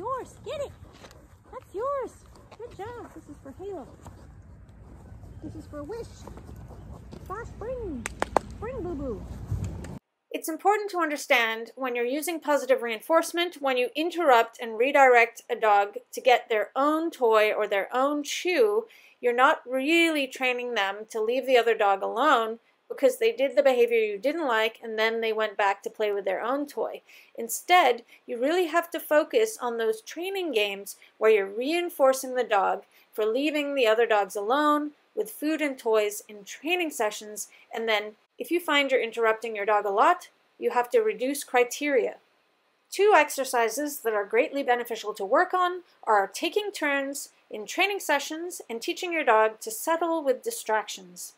yours. Get it. That's yours. Good job. This is for Halo. This is for Wish. Fast bring. Bring Boo Boo. It's important to understand when you're using positive reinforcement, when you interrupt and redirect a dog to get their own toy or their own chew, you're not really training them to leave the other dog alone because they did the behavior you didn't like and then they went back to play with their own toy. Instead, you really have to focus on those training games where you're reinforcing the dog for leaving the other dogs alone with food and toys in training sessions and then if you find you're interrupting your dog a lot, you have to reduce criteria. Two exercises that are greatly beneficial to work on are taking turns in training sessions and teaching your dog to settle with distractions.